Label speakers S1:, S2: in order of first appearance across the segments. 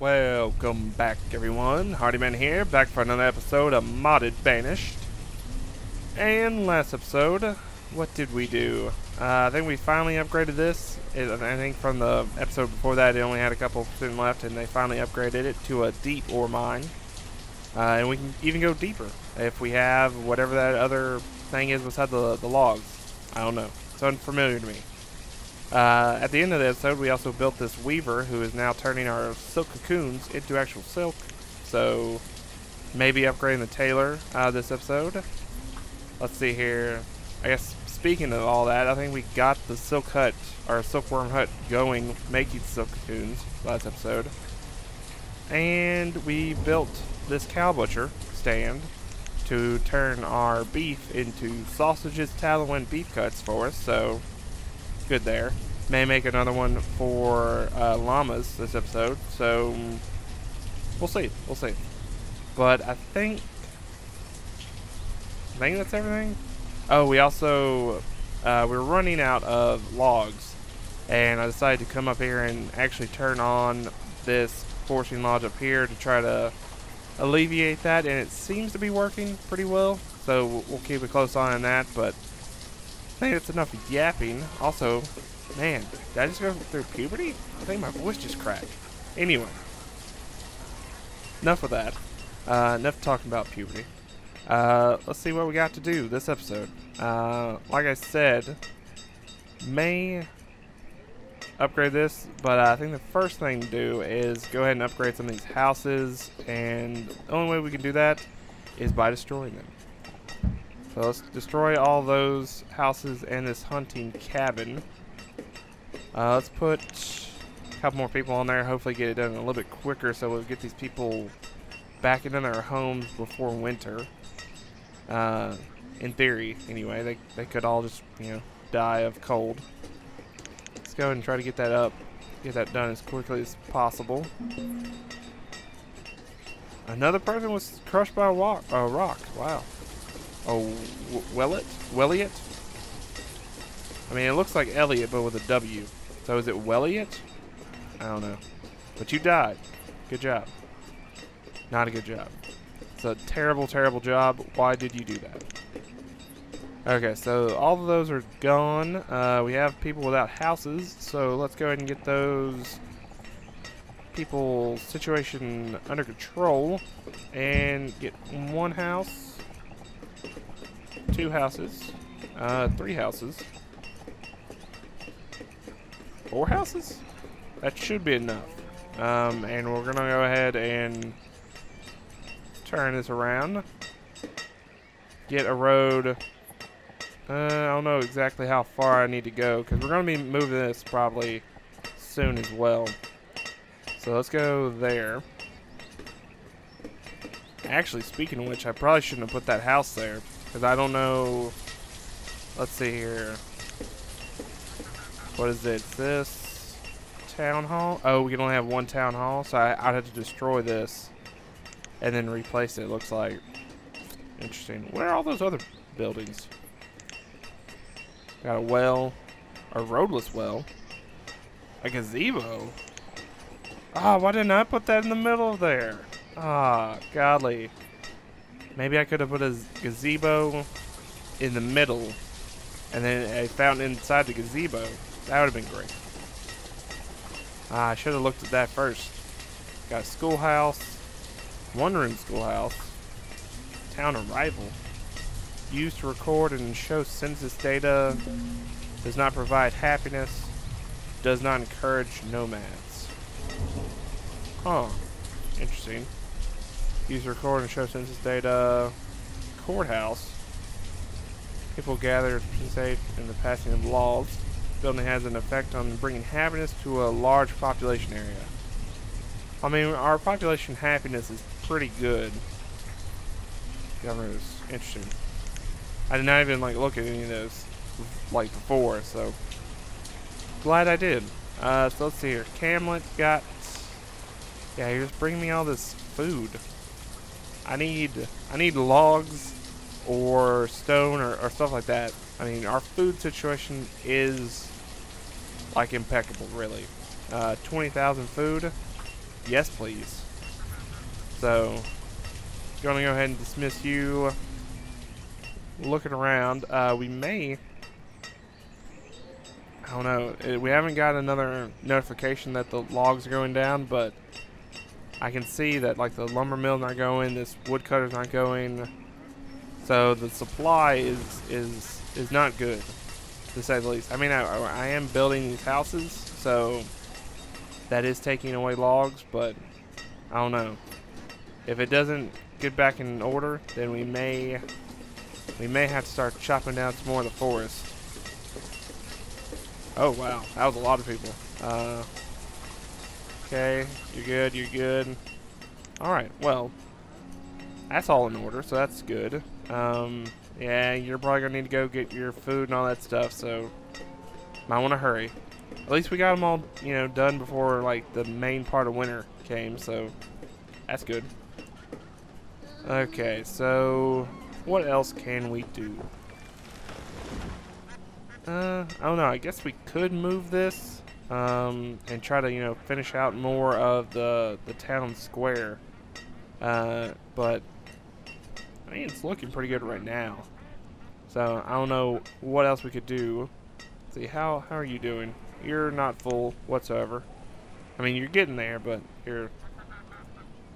S1: Welcome back, everyone. Hardyman here, back for another episode of Modded Banished. And last episode, what did we do? Uh, I think we finally upgraded this. It, I think from the episode before that, it only had a couple percent left, and they finally upgraded it to a deep ore mine. Uh, and we can even go deeper if we have whatever that other thing is beside the, the logs. I don't know. It's unfamiliar to me. Uh, at the end of the episode, we also built this weaver who is now turning our silk cocoons into actual silk. So, maybe upgrading the tailor uh, this episode. Let's see here. I guess speaking of all that, I think we got the silk hut, or silkworm hut going, making silk cocoons last episode. And we built this cow butcher stand to turn our beef into sausages, tallow, and beef cuts for us. So, good there. May make another one for uh, llamas this episode, so we'll see. We'll see. But I think I think that's everything. Oh, we also uh, we are running out of logs, and I decided to come up here and actually turn on this forester lodge up here to try to alleviate that, and it seems to be working pretty well. So we'll keep a close eye on that, but I think that's enough yapping. Also, man, did I just go through puberty? I think my voice just cracked. Anyway, enough of that. Uh, enough talking about puberty. Uh, let's see what we got to do this episode. Uh, like I said, may upgrade this, but I think the first thing to do is go ahead and upgrade some of these houses, and the only way we can do that is by destroying them. So let's destroy all those houses and this hunting cabin. Uh, let's put a couple more people on there. Hopefully get it done a little bit quicker so we'll get these people back into their homes before winter. Uh, in theory, anyway. They, they could all just, you know, die of cold. Let's go ahead and try to get that up. Get that done as quickly as possible. Another person was crushed by a rock. A rock. Wow. Oh, Wellet? Welliot? I mean, it looks like Elliot, but with a W. So is it Welliot? I don't know. But you died. Good job. Not a good job. It's a terrible, terrible job. Why did you do that? Okay, so all of those are gone. Uh, we have people without houses, so let's go ahead and get those people situation under control and get one house two houses, uh, three houses, four houses? That should be enough. Um, and we're gonna go ahead and turn this around. Get a road. Uh, I don't know exactly how far I need to go because we're gonna be moving this probably soon as well. So let's go there. Actually, speaking of which, I probably shouldn't have put that house there. Because I don't know... Let's see here. What is it? This town hall? Oh, we can only have one town hall, so I, would have to destroy this and then replace it, looks like. Interesting. Where are all those other buildings? Got a well, a roadless well, a gazebo. Ah, oh, why didn't I put that in the middle there? Ah, godly. Maybe I could have put a gazebo in the middle and then a fountain inside the gazebo. That would have been great. Ah, I should have looked at that first. Got a schoolhouse, one room schoolhouse, town arrival. Used to record and show census data, does not provide happiness, does not encourage nomads. Huh, interesting. Use record and show census data. Courthouse. People gather to participate in the passing of laws. Building has an effect on bringing happiness to a large population area. I mean, our population happiness is pretty good. Governor is interesting. I did not even like look at any of those like before, so glad I did. Uh, so let's see here. Camlet got. Yeah, he was bringing me all this food. I need I need logs or stone or, or stuff like that. I mean, our food situation is like impeccable, really. Uh, 20,000 food. Yes, please. So, gonna go ahead and dismiss you. Looking around, uh, we may. I don't know. uh, We haven't got another notification that the logs are going down, but I can see that like the lumber mill's not going, this woodcutter's not going. So the supply is is is not good, to say the least. I mean, I, I am building these houses, so that is taking away logs, but I don't know. If it doesn't get back in order, then we may we may have to start chopping down some more of the forest. Oh wow, that was a lot of people. Uh, okay, you're good, you're good. Alright, well, that's all in order, so that's good. Um, yeah, you're probably gonna need to go get your food and all that stuff, so might want to hurry. At least we got them all, you know, done before like the main part of winter came, so that's good. Okay, so what else can we do? Uh, I don't know. I guess we could move this um, and try to, you know, finish out more of the the town square. Uh, but I mean, it's looking pretty good right now. So I don't know what else we could do. Let's see how how are you doing? You're not full whatsoever. I mean, you're getting there, but you're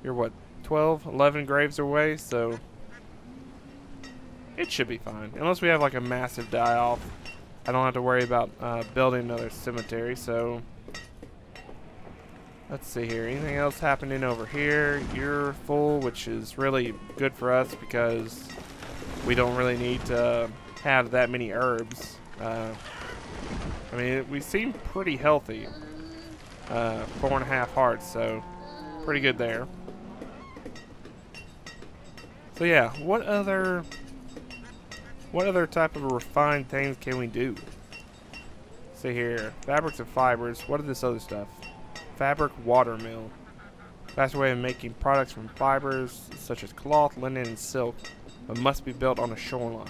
S1: you're what 12, 11 graves away, so it should be fine. Unless we have like a massive die off. I don't have to worry about uh, building another cemetery, so let's see here. Anything else happening over here? You're full, which is really good for us because we don't really need to have that many herbs. Uh, I mean, we seem pretty healthy. Uh, four and a half hearts, so pretty good there. So yeah, what other what other type of refined things can we do? See here, fabrics and fibers. What is this other stuff? Fabric water mill. Fast way of making products from fibers such as cloth, linen, and silk, but must be built on a shoreline.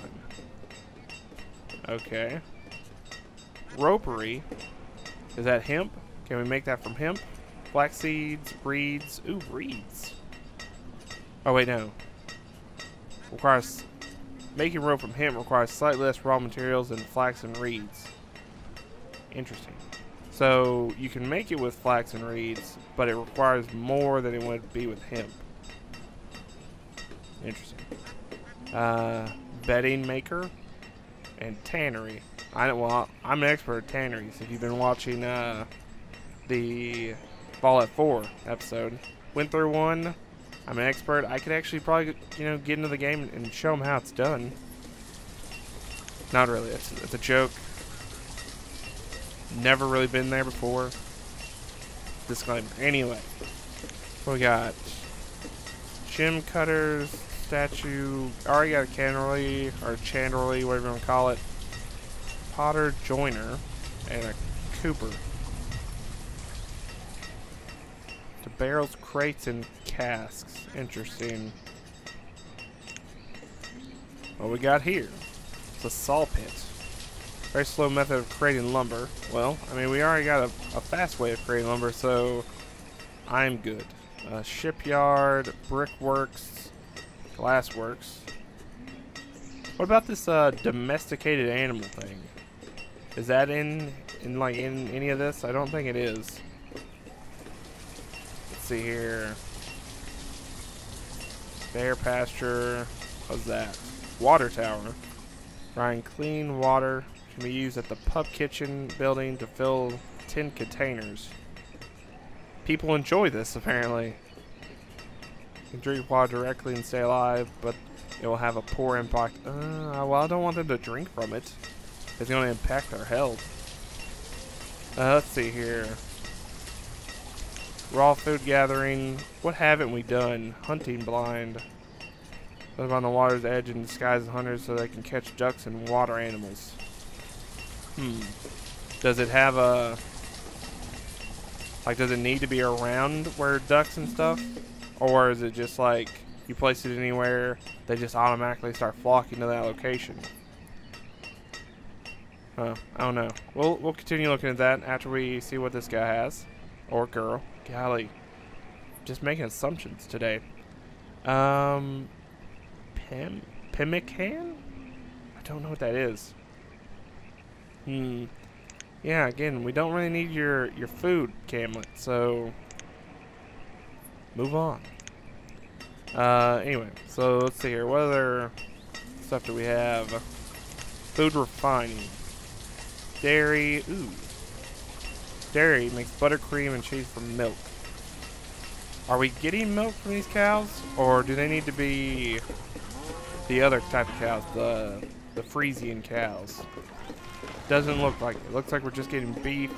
S1: Okay. Ropery. Is that hemp? Can we make that from hemp? Flax seeds, reeds. Ooh, reeds. Oh wait, no. Requires making rope from hemp requires slightly less raw materials than flax and reeds. Interesting. So you can make it with flax and reeds, but it requires more than it would be with hemp. Interesting. Uh, bedding maker and tannery. I don't. Well, I'm an expert at tanneries. If you've been watching uh, the Fallout 4 episode, went through one. I'm an expert. I could actually probably, you know, get into the game and show them how it's done. Not really. It's, it's a joke. Never really been there before. Disclaimer. Anyway, we got gem cutters, statue. Already got a cannery or chandlery, whatever you want to call it. Potter joiner and a cooper. The barrels, crates, and casks. Interesting. What we got here? It's a saw pit. Very slow method of creating lumber. Well, I mean, we already got a, a fast way of creating lumber, so I'm good. Uh, shipyard, brickworks, glassworks. What about this uh, domesticated animal thing? Is that in in like in any of this? I don't think it is. See here. Bear pasture. What's that? Water tower. Drying clean water can be used at the pub kitchen building to fill tin containers. People enjoy this apparently. You can drink water directly and stay alive, but it will have a poor impact. Uh, well, I don't want them to drink from it. It's going to impact our health. Uh, let's see here. Raw food gathering. What haven't we done? Hunting blind. Live on the water's edge and disguise as hunters so they can catch ducks and water animals. Hmm. Does it have a... Like, does it need to be around where ducks and stuff? Or is it just like, you place it anywhere, they just automatically start flocking to that location? Huh, I don't know. We'll, we'll continue looking at that after we see what this guy has. Or girl. Golly. just making assumptions today. Um, Pim Pemmican? I don't know what that is. Hmm. Yeah, again, we don't really need your your food, Camlet. So move on. Uh, anyway, so let's see here. What other stuff do we have? Food refining. Dairy. Ooh. Dairy makes buttercream and cheese from milk. Are we getting milk from these cows? Or do they need to be the other type of cows? The, the Frisian cows. Doesn't look like it. Looks like we're just getting beef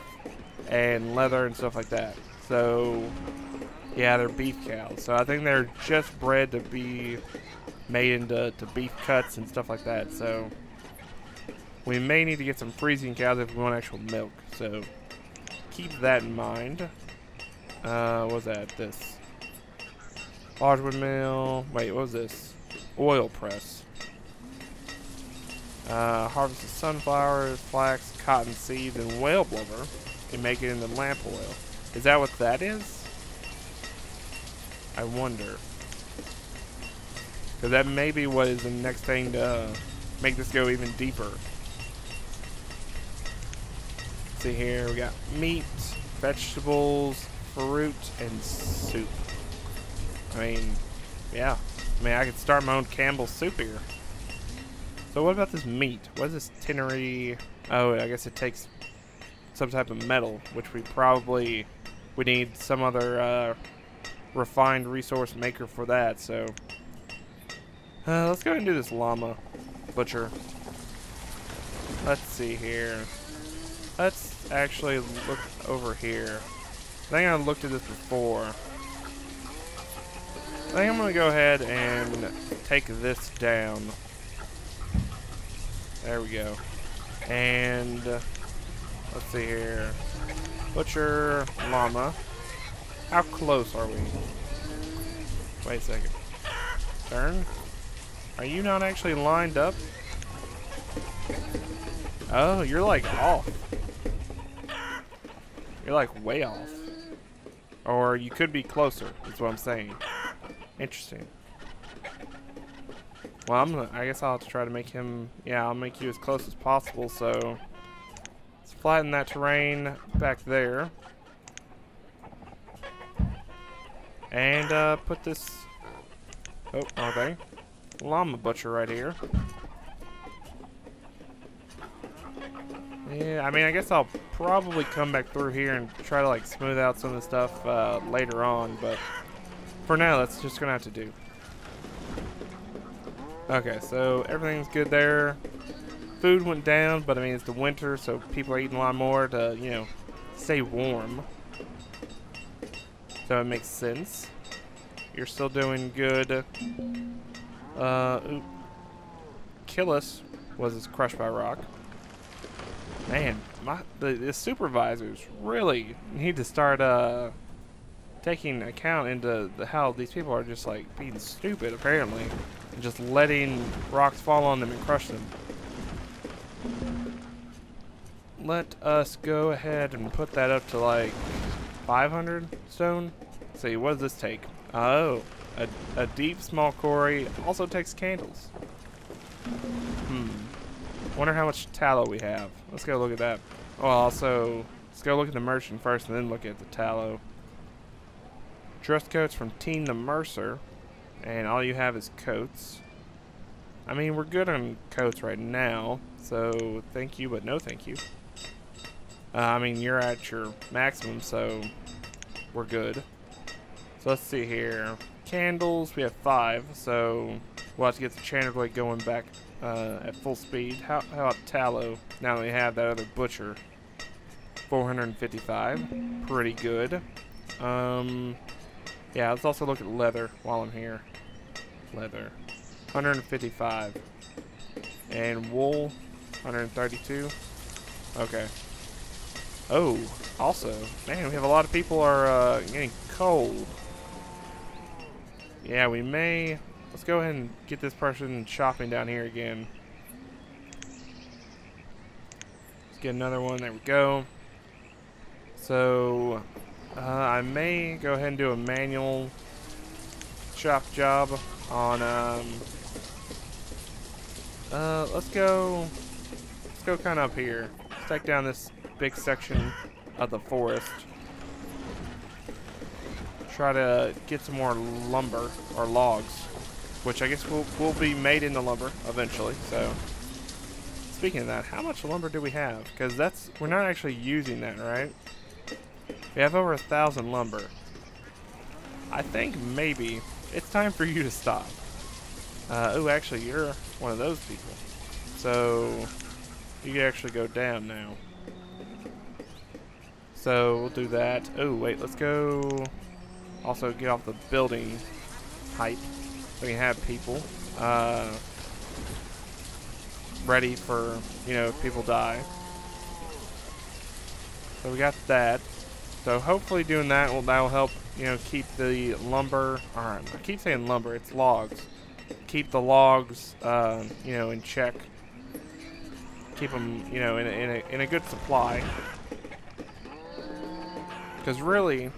S1: and leather and stuff like that. So, yeah, they're beef cows. So I think they're just bred to be made into to beef cuts and stuff like that. So we may need to get some Frisian cows if we want actual milk. So keep that in mind. Uh, what was that? This. Large mill. Wait, what was this? Oil press. Uh, harvest of sunflowers, flax, cotton seeds, and whale blubber and make it into lamp oil. Is that what that is? I wonder. Because that may be what is the next thing to make this go even deeper. See here, we got meat, vegetables, fruit, and soup. I mean, yeah. I mean, I could start my own Campbell's soup here. So what about this meat? What is this tinnery? Oh, I guess it takes some type of metal, which we probably we need some other uh, refined resource maker for that. So uh, let's go ahead and do this llama butcher. Let's see here. Let's actually look over here. I think I looked at this before. I think I'm going to go ahead and take this down. There we go. And uh, let's see here. Butcher, llama. How close are we? Wait a second. Turn. Are you not actually lined up? Oh, you're like off. You're like way off. Or you could be closer, is what I'm saying. Interesting. Well, I'm I guess I'll have to try to make him, yeah, I'll make you as close as possible, so let's flatten that terrain back there. And uh, put this, oh, okay, llama butcher right here. Yeah, I mean, I guess I'll probably come back through here and try to like smooth out some of the stuff uh, later on, but for now, that's just gonna have to do. Okay, so everything's good there. Food went down, but I mean, it's the winter, so people are eating a lot more to, you know, stay warm. So it makes sense. You're still doing good. Uh, Killis was crushed by rock. Man, my the, the supervisors really need to start uh taking account into the, how these people are just like being stupid apparently and just letting rocks fall on them and crush them. Let us go ahead and put that up to like 500 stone. Let's see, what does this take? Oh, a, a deep small quarry also takes candles. Hmm. Wonder how much tallow we have. Let's go look at that. Well, also, let's go look at the merchant first and then look at the tallow. Dress coats from Tina Mercer. And all you have is coats. I mean, we're good on coats right now. So, thank you, but no thank you. Uh, I mean, you're at your maximum, so we're good. So let's see here. Candles, we have five, so we'll have to get the Chandlerblade going back uh, at full speed. How, how about tallow? Now that we have that other butcher. 455. Pretty good. Um, yeah, let's also look at leather while I'm here. Leather. 155. And wool, 132. Okay. Oh, also, man, we have a lot of people are uh, getting cold. Yeah, we may Let's go ahead and get this person shopping down here again. Let's get another one. There we go. So, Uh, I may go ahead and do a manual chop job on, um, uh, let's go, let's go kind of up here. Let's take down this big section of the forest. Try to get some more lumber, or logs, which I guess will, will be made into lumber eventually, so. Speaking of that, how much lumber do we have? Because that's, we're not actually using that, right? We have over a thousand lumber. I think maybe it's time for you to stop. Uh, oh, actually, you're one of those people. So, you actually go down now. So, we'll do that. Oh, wait, let's go... Also, get off the building height. We can have people. Uh, ready for, you know, if people die. So we got that. So hopefully doing that will that will help, you know, keep the lumber. Or I keep saying lumber, it's logs. Keep the logs, uh, you know, in check. Keep them, you know, in a, in a, in a good supply. Because really,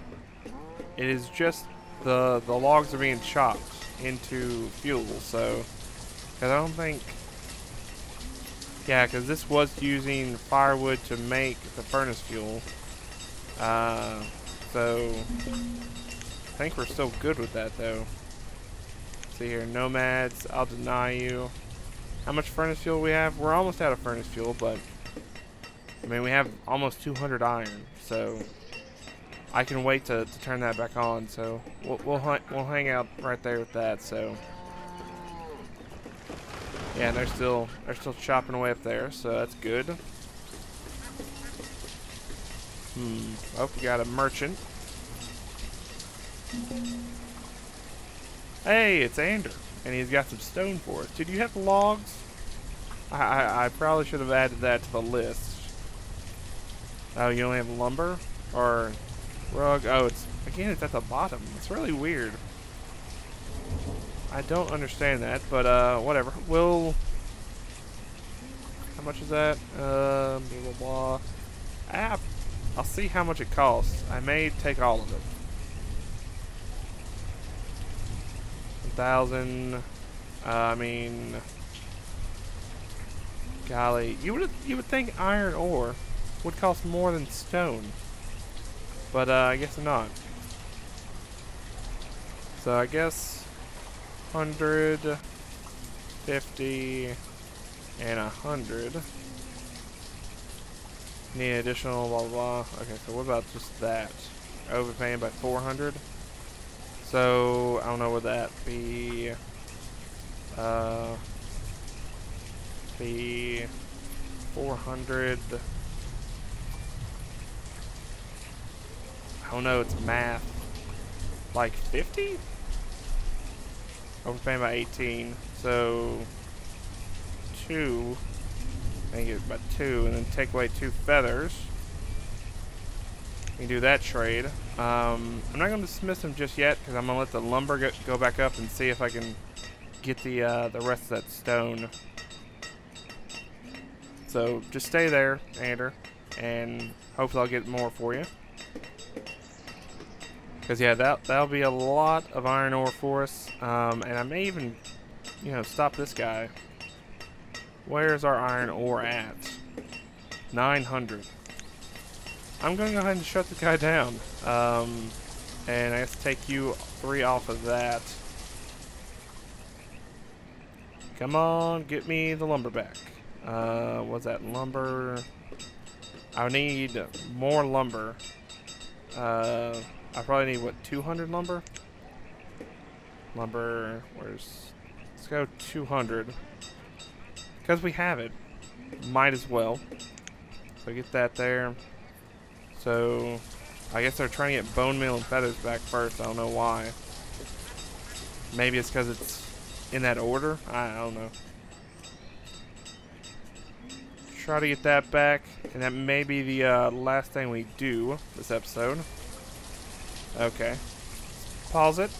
S1: it is just the the logs are being chopped into fuel. So, because I don't think yeah, because this was using firewood to make the furnace fuel. Uh, so, I think we're still good with that, though. See here, nomads, I'll deny you. How much furnace fuel we have? We're almost out of furnace fuel, but... I mean, we have almost 200 iron, so... I can wait to, to turn that back on, so... We'll, we'll, we'll hang out right there with that, so... Yeah, and they're still they're still chopping away up there, so that's good. Hmm. Oh, we got a merchant. Hey, it's Ander, and he's got some stone for us. Did you have logs? I, I, I probably should have added that to the list. Oh, you only have lumber or rug? Oh, it's again, it's at the bottom. It's really weird. I don't understand that, but uh, whatever. We'll. How much is that? Uh, blah blah. Ah, I'll see how much it costs. I may take all of it. A thousand. Uh, I mean, golly, you would you would think iron ore would cost more than stone, but uh, I guess not. So I guess hundred, fifty, and a hundred. Need additional blah, blah blah. Okay, so what about just that? Overpaying by 400. So I don't know what that be. Uh, be 400. Don't know. It's math. Like 50? Overpaying by 18, so two. I get about two, and then take away two feathers. We can do that trade. Um, I'm not going to dismiss him just yet because I'm going to let the lumber go, go, back up and see if I can get the uh, the rest of that stone. So just stay there, Ander, and hopefully I'll get more for you. Because, yeah, that, that'll be a lot of iron ore for us. Um, and I may even, you know, stop this guy. Where's our iron ore at? 900. I'm going to go ahead and shut the guy down. Um, and I guess take you three off of that. Come on, get me the lumber back. Uh, what's that? Lumber. I need more lumber. Uh, I probably need, what, 200 lumber? Lumber, where's... Let's go 200. Because we have it. Might as well. So get that there. So, I guess they're trying to get bone meal and feathers back first. I don't know why. Maybe it's because it's in that order? I, I don't know. Try to get that back. And that may be the uh, last thing we do this episode. Okay. Pause it.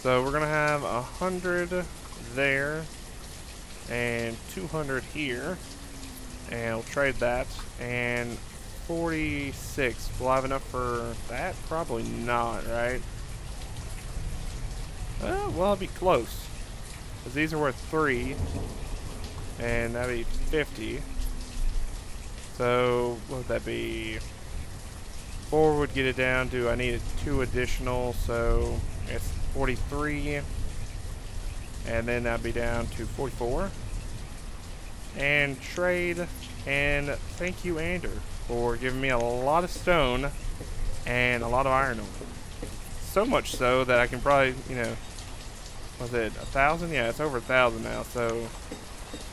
S1: So we're gonna have a hundred there and 200 here and we'll trade that and 46. Will have enough for that? Probably not, right? Uh, well, I'll be close. Because these are worth 3. And that'd be 50. So, what would that be? 4 would get it down to, I needed 2 additional, so it's 43. And then that'd be down to 44. And trade. And thank you, Ander, for giving me a lot of stone and a lot of iron ore. So much so that I can probably, you know, was it a thousand? Yeah, it's over a thousand now, so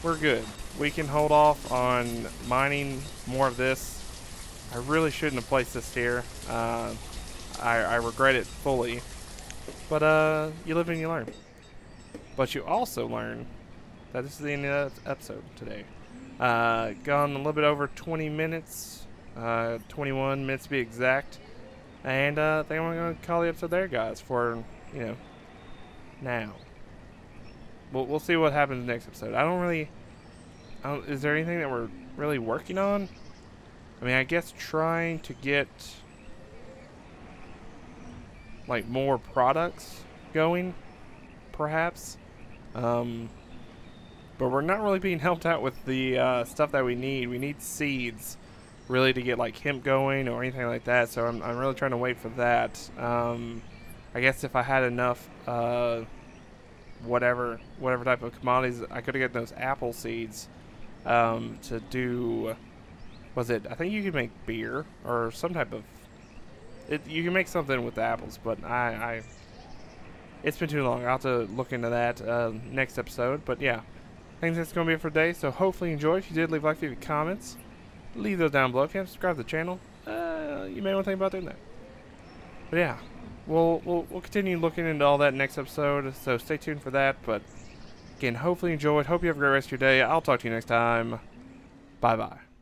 S1: we're good. We can hold off on mining more of this. I really shouldn't have placed this here. Uh, I, I regret it fully. But uh, you live and you learn. But you also learn that this is the end of the episode today. Uh, gone a little bit over 20 minutes, uh, 21 minutes to be exact. And uh, I think I'm going to call the episode there, guys, for, you know, now. We'll, we'll see what happens next episode. I don't really... I don't, is there anything that we're really working on? I mean, I guess trying to get, like, more products going, perhaps. Um, but we're not really being helped out with the uh, stuff that we need. We need seeds, really, to get like hemp going or anything like that. So I'm, I'm really trying to wait for that. Um, I guess if I had enough, uh, whatever whatever type of commodities, I could have gotten those apple seeds um, to do. Was it? I think you could make beer or some type of. It, you can make something with apples, but I, I it's been too long. I'll have to look into that uh, next episode. But yeah, I think that's going to be it for today. So hopefully you enjoyed. If you did, leave like, leave comments. Leave those down below. If you haven't subscribed to the channel, uh, you may want to think about doing that. But yeah, we'll, we'll, we'll continue looking into all that next episode. So stay tuned for that. But again, hopefully you enjoyed. Hope you have a great rest of your day. I'll talk to you next time. Bye-bye.